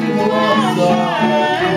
nossa.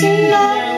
tonight.